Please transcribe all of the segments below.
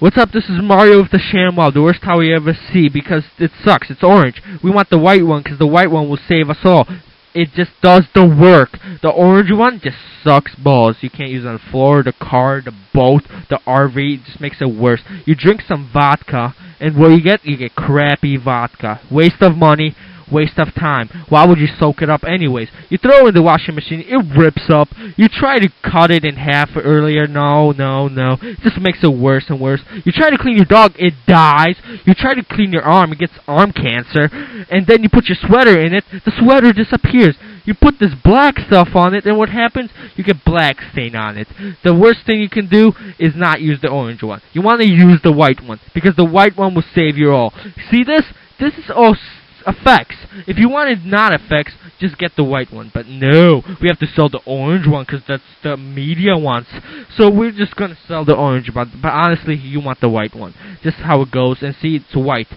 What's up? This is Mario with the ShamWow, the worst tower you ever see because it sucks. It's orange. We want the white one because the white one will save us all. It just does the work. The orange one just sucks balls. You can't use it on the floor, the car, the boat, the RV. It just makes it worse. You drink some vodka, and what you get? You get crappy vodka. Waste of money, waste of time. Why would you soak it up anyways? You throw it in the washing machine, it rips up. You try to cut it in half earlier, no, no, no. It just makes it worse and worse. You try to clean your dog, it dies. You try to clean your arm, it gets arm cancer. And then you put your sweater in it, the sweater disappears. You put this black stuff on it, and what happens? You get black stain on it. The worst thing you can do is not use the orange one. You want to use the white one, because the white one will save you all. See this? This is all effects. If you wanted not effects, just get the white one. But no, we have to sell the orange one because that's the media wants. So we're just gonna sell the orange one. But honestly, you want the white one. Just how it goes. And see, it's white.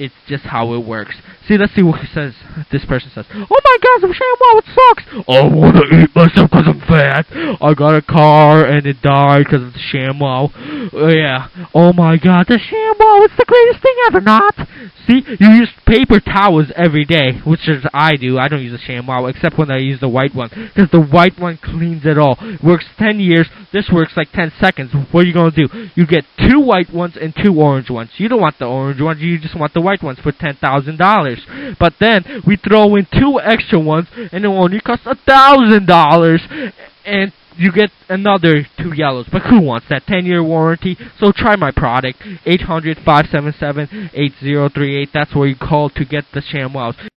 It's just how it works. See, let's see what he says. This person says, Oh my god, I'm ShamWow, it sucks! I wanna eat myself because I'm fat! I got a car and it died because of the ShamWow. Uh, yeah. Oh my god, the ShamWow, it's the greatest thing ever, not? See, you use paper towels every day, which is I do. I don't use a ShamWow, except when I use the white one. Because the white one cleans it all. Works 10 years, this works like 10 seconds. What are you gonna do? You get two white ones and two orange ones. You don't want the orange ones, you just want the white ones for $10,000. But then, we throw in two extra ones, and it only costs a $1,000. And you get another two yellows. But who wants that 10 year warranty? So try my product. 800 577 8038. That's where you call to get the ShamWows.